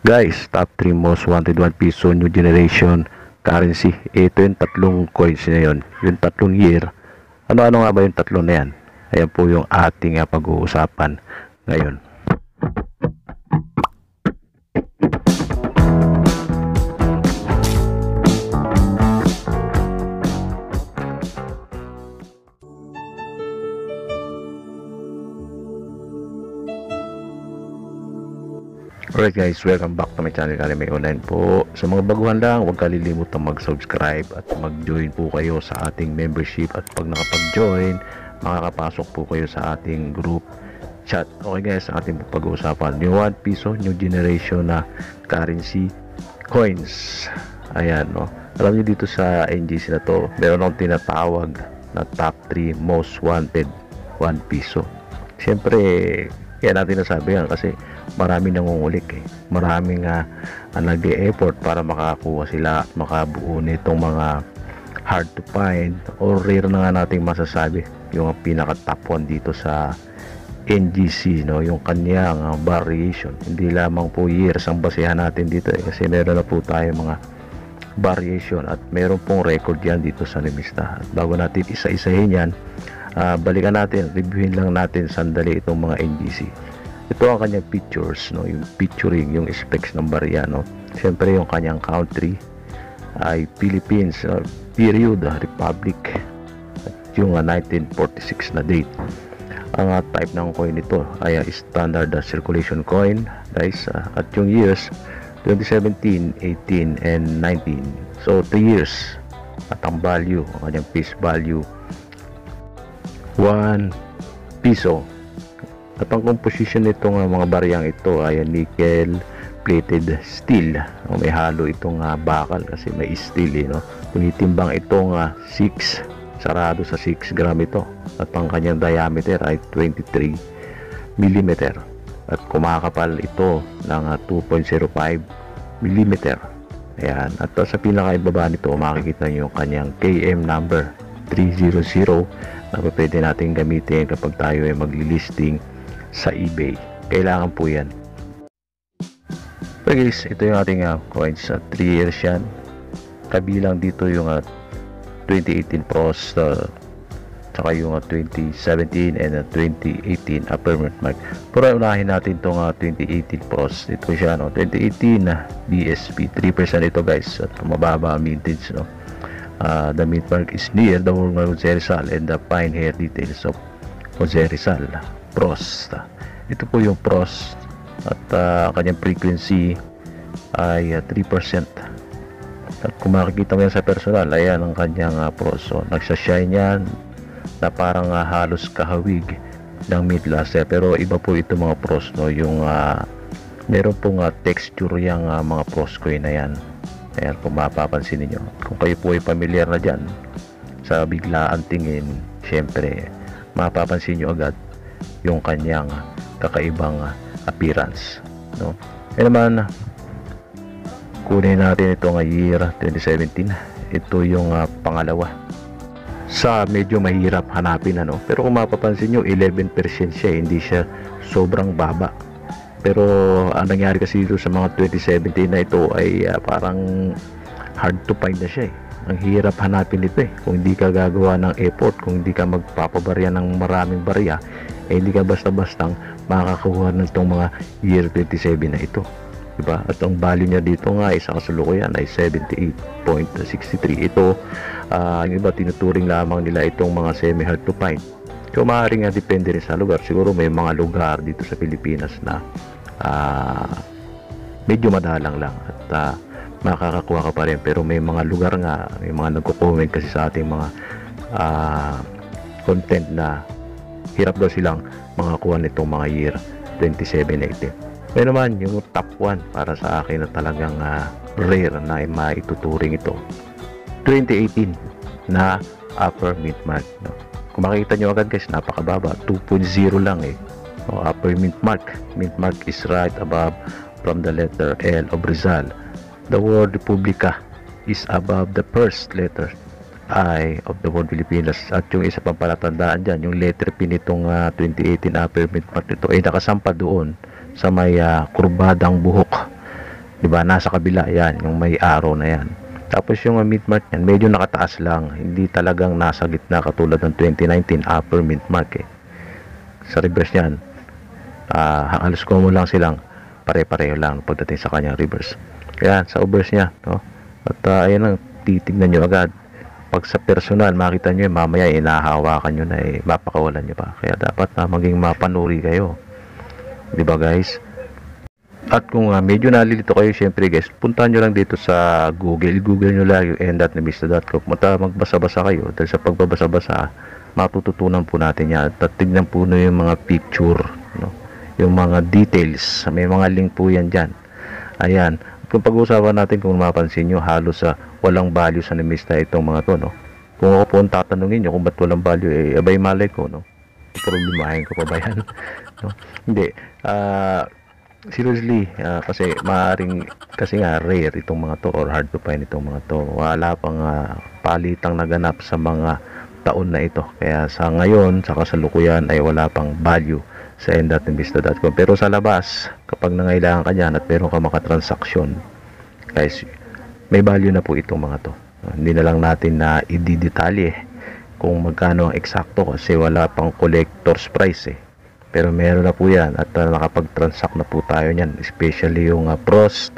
Guys, top 3 most wanted 1 piso new generation currency. Ito yung tatlong coins na yun. Yung tatlong year. Ano-ano nga ba yung tatlo na yan? Ayan po yung ating uh, pag-uusapan ngayon. Alright guys, welcome back to my channel Kalime Online po. Sa mga baguhan lang, huwag kalilimutang mag-subscribe at mag-join po kayo sa ating membership at pag nakapag-join, makakapasok po kayo sa ating group chat. Okay guys, ating pag-uusapan yung 1 piso, new generation na currency coins. Ayan, no. Alam niyo dito sa NGC na to, meron akong tinatawag na top 3 most wanted 1 piso. Siyempre, kaya natin nasabi yan kasi maraming nangungulik eh. Maraming uh, uh, nag-e-effort para makakuha sila at makabuo nitong mga hard to find or rare na nga nating masasabi. Yung pinaka top 1 dito sa NGC no? Yung kanyang uh, variation. Hindi lamang po years ang basehan natin dito eh, kasi meron na po tayo mga variation at meron pong record yan dito sa Limista at bago natin isa-isahin yan uh, balikan natin reviewin lang natin sandali itong mga NGC ito ang kanyang pictures no? Yung picturing yung specs ng barya no? Syempre yung kanyang country ay Philippines uh, period uh, republic. At yung uh, 1946 na date. Ang uh, type ng coin nito ay uh, standard uh, circulation coin guys uh, at yung years 2017 18 and 19 so 3 years at ang value ang kanyang face value 1 piso at ang composition nitong uh, mga baryang ito ay nickel plated steel. O, may halo itong uh, bakal kasi may steel eh, no? Tinitimbang itong uh, 6 sarado sa 6 gram ito at ang kanyang diameter ay 23 mm at kumakapal ito ng uh, 2.05 mm ayan at sa pinakaibaba nito makikita nyo yung kanyang KM number 300 na pwede natin gamitin kapag tayo ay magli-listing sa eBay. Kailangan po yan. So guys, ito yung ating uh, coins. Uh, 3 years yan. Kabilang dito yung uh, 2018 Pros uh, saka yung uh, 2017 and uh, 2018 upper mark. Pero unahin natin itong uh, 2018 Pros. Ito siya, no? 2018 uh, BSP. 3% ito guys. At mababa mintage, no? Uh, the mid mark is near the World Rizal and the fine hair details of Jose Rizal. Prost. Ito po yung Prost at uh, kanyang frequency ay uh, 3%. At kung makikita mo yan sa personal, ayan ang kanyang uh, Prost. So, nagsashine yan na parang uh, halos kahawig ng mid laser. Pero iba po ito mga Prost, no? Yung uh, meron pong uh, texture yung uh, mga Prost ko na yan. Ayan, kung mapapansin niyo Kung kayo po ay familiar na dyan, sa biglaan tingin, syempre, mapapansin nyo agad yung kanyang kakaibang appearance no? Kaya naman kunin natin ito ng year 2017 ito yung uh, pangalawa. Sa medyo mahirap hanapin ano? Pero kung mapapansin nyo 11% siya hindi siya sobrang baba. Pero ang nangyari kasi dito sa mga 2017 na ito ay uh, parang hard to find na siya eh ang hirap hanapin ito eh. Kung hindi ka gagawa ng effort kung hindi ka magpapabarya ng maraming barya eh hindi ka basta-bastang makakakuha ng itong mga year 27 na ito. Diba? at ang value niya dito nga isa kasulukuyan ay 78.63 ito uh, yung iba tinuturing lamang nila itong mga semi hard to find. So maaaring nga depende rin sa lugar. Siguro may mga lugar dito sa Pilipinas na uh, medyo madalang lang. At uh, makakakuha ka pa rin. Pero may mga lugar nga may mga nagko-comment kasi sa ating mga uh, content na hirap daw silang makakuha nitong mga year 2780 kaya naman yung top 1 para sa akin na talagang uh, rare na maituturing ito. 2018 na upper mid mark no? kung makikita nyo agad guys napakababa. 2.0 lang eh. So, upper mid mark mid mark is right above from the letter L of Rizal the word Republica is above the first letter I of the World Pilipinas at yung isa pang palatandaan dyan yung letter P nitong uh, 2018 upper mid part nito ay nakasampa doon sa may uh, kurbadang buhok 'Di ba? Nasa kabila 'yan, yung may arrow na 'yan. Tapos yung uh, mid mark niyan, medyo nakataas lang, hindi talagang nasa gitna katulad ng 2019 upper mid mark eh. Sa reverse niyan, ah halos ko mo lang silang pare-pareho lang pagdating sa kanyang reverse. Yan, sa obverse niya, no? At uh, ayan lang, titignan nyo agad. Pag sa personal, makita nyo, mamaya inahawakan nyo na, eh, mapakawalan nyo pa. Kaya dapat na maging mapanuri kayo. Di ba guys? At kung uh, medyo nalilito kayo, syempre guys, puntahan nyo lang dito sa Google. Google nyo lang yung end.nemista.com. Mata magbasa-basa kayo. Dahil sa pagbabasa-basa, matututunan po natin yan. At tignan po nyo yung mga picture. Yung mga details. May mga link po yan dyan. Ayan. Kung pag-uusapan natin, kung mapansin nyo, halos sa walang value sa nemista itong mga to. No? Kung ako po ang tatanungin nyo kung ba't walang value, eh, abay malay ko. No? Problemahin ko pa ba yan? no? Hindi. Ah... seriously ah, kasi maaring kasi nga rare itong mga to or hard to find itong mga to wala pang ah, palitang naganap sa mga taon na ito kaya sa ngayon sa kasalukuyan ay wala pang value sa end.invista.com pero sa labas kapag nangailangan ka dyan at meron ka makatransaksyon guys may value na po itong mga to. Ah, hindi na lang natin na ididetalye kung magkano ang eksakto kasi wala pang collector's price eh. Pero meron na po yan at uh, nakapag-transact na po tayo niyan. Especially yung uh, Prost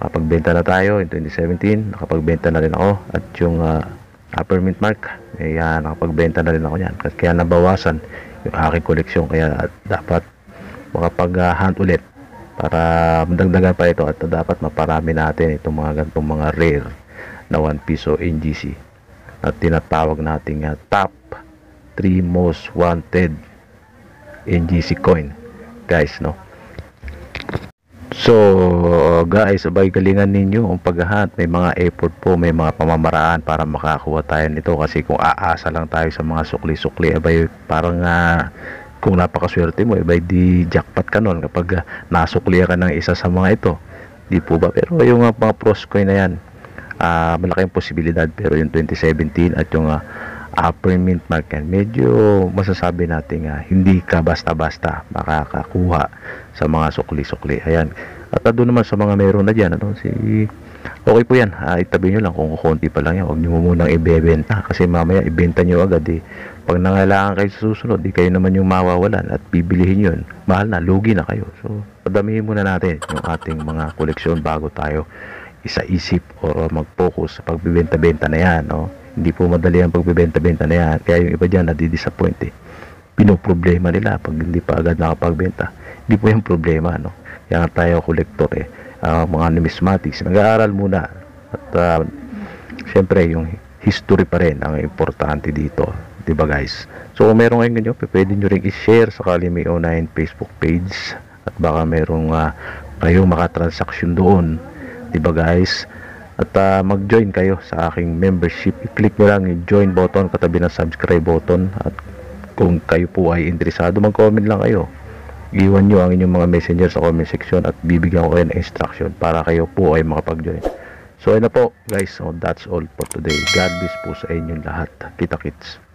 nakapagbenta na tayo in 2017 nakapagbenta na rin ako. At yung uh, upper mint mark eh, yan, nakapagbenta na rin ako kasi kaya nabawasan yung aking koleksyon. Kaya dapat makapag uh, hunt ulit para madagdagan pa ito at dapat maparami natin itong mga ganitong mga rare na 1 piso NGC at tinatawag nating uh, top 3 most wanted NGC coin guys no so guys abay galingan ninyo ang paghahat may mga effort po may mga pamamaraan para makakuha tayo nito kasi kung aasa lang tayo sa mga sukli-sukli abay parang uh, kung napakaswerte mo abay di jackpot ka nun kapag uh, nasukli ka ng isa sa mga ito di po ba pero yung uh, mga pros coin na yan uh, malaking posibilidad pero yung 2017 at yung uh, upper mint mark yan, medyo masasabi natin nga hindi ka basta-basta makakakuha sa mga sukli-sukli. Ayan. At doon naman sa mga meron na dyan, ano, si okay po yan. Uh, itabi nyo lang kung konti pa lang yan. Huwag nyo munang ibebenta kasi mamaya ibenta nyo agad eh. Pag nangailangan kayo sa susunod, di kayo naman yung mawawalan at bibilihin yun. Mahal na, lugi na kayo. So, padamihin muna natin yung ating mga koleksyon bago tayo isa-isip o mag-focus sa pagbibenta-benta na yan. No? Hindi po madali ang pagbebenta-benta na yan. Kaya yung iba dyan nadidisappoint eh. Pinoproblema nila pag hindi pa agad nakapagbenta. Hindi po yung problema. No? Kaya nga tayo kolektor eh. Uh, mga numismatics. Nag-aaral muna. At uh, syempre yung history pa rin ang importante dito. 'di ba guys? So kung meron kayong ganyan, pwede nyo rin i-share sakali may online Facebook page at baka merong uh, kayong makatransaksyon doon. 'Di ba guys? at uh, mag-join kayo sa aking membership i-click nyo lang yung join button katabi ng subscribe button at kung kayo po ay interesado mag-comment lang kayo iwan nyo ang inyong mga messenger sa comment section at bibigyan ko kayo ng instruction para kayo po ay makapag-join. So ayun na po guys. So that's all for today. God bless po sa inyong lahat. Kita kits